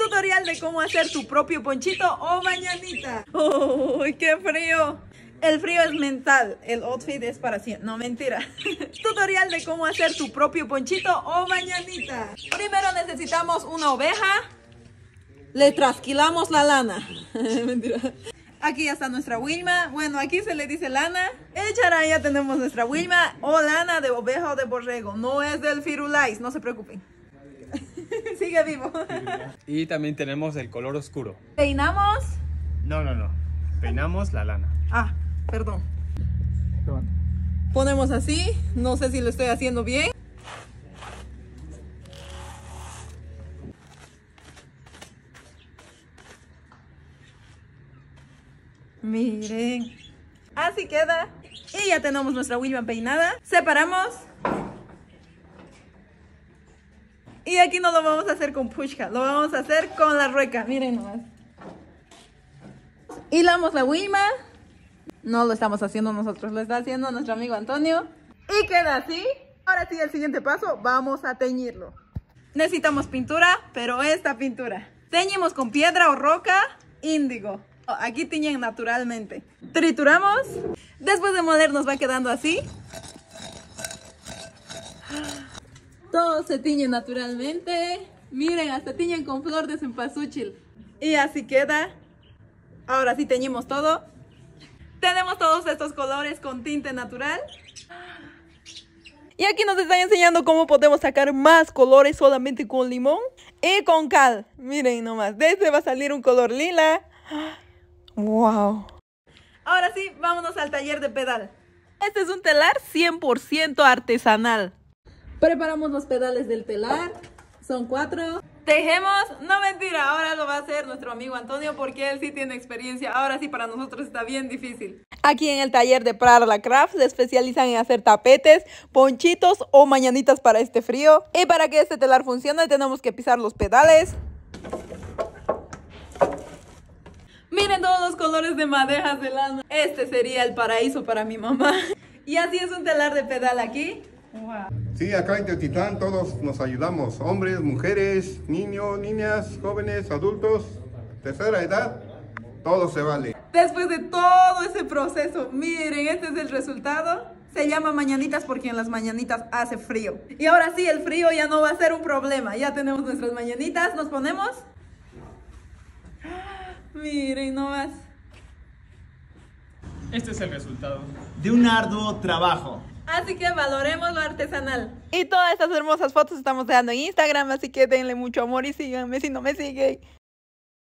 Tutorial de cómo hacer tu propio ponchito o mañanita. ¡Uy, qué frío! El frío es mental, el outfit es para siempre. No, mentira. Tutorial de cómo hacer tu propio ponchito o mañanita. Primero necesitamos una oveja. Le trasquilamos la lana. mentira. Aquí ya está nuestra Wilma. Bueno, aquí se le dice lana. Echará ya tenemos nuestra Wilma o lana de oveja o de borrego. No es del Firulais, no se preocupen. Sigue vivo. Y también tenemos el color oscuro. Peinamos. No, no, no. Peinamos la lana. Ah, perdón. Ponemos así. No sé si lo estoy haciendo bien. Miren. Así queda. Y ya tenemos nuestra Wilma peinada. Separamos. Y aquí no lo vamos a hacer con pushka, lo vamos a hacer con la rueca. Miren nomás. Hilamos la Wilma. No lo estamos haciendo nosotros, lo está haciendo nuestro amigo Antonio. Y queda así. Ahora sí, el siguiente paso, vamos a teñirlo. Necesitamos pintura, pero esta pintura. Teñimos con piedra o roca índigo. Aquí tiñen naturalmente. Trituramos. Después de moler nos va quedando así. Todo se tiñe naturalmente. Miren, hasta tiñen con flor de cempasúchil. Y así queda. Ahora sí teñimos todo. Tenemos todos estos colores con tinte natural. Y aquí nos están enseñando cómo podemos sacar más colores solamente con limón y con cal. Miren nomás, de este va a salir un color lila. ¡Wow! Ahora sí, vámonos al taller de pedal. Este es un telar 100% artesanal. Preparamos los pedales del telar. Son cuatro. Tejemos. No mentira, ahora lo va a hacer nuestro amigo Antonio porque él sí tiene experiencia. Ahora sí para nosotros está bien difícil. Aquí en el taller de Prada Craft se especializan en hacer tapetes, ponchitos o mañanitas para este frío. Y para que este telar funcione tenemos que pisar los pedales. Miren todos los colores de madejas del alma. Este sería el paraíso para mi mamá. Y así es un telar de pedal aquí. Sí, acá en Teotitlán todos nos ayudamos, hombres, mujeres, niños, niñas, jóvenes, adultos, tercera edad, todo se vale. Después de todo ese proceso, miren, este es el resultado. Se llama mañanitas porque en las mañanitas hace frío. Y ahora sí, el frío ya no va a ser un problema. Ya tenemos nuestras mañanitas, nos ponemos. Miren nomás. Este es el resultado. De un arduo trabajo. Así que valoremos lo artesanal. Y todas estas hermosas fotos estamos dejando en Instagram, así que denle mucho amor y síganme si no me siguen.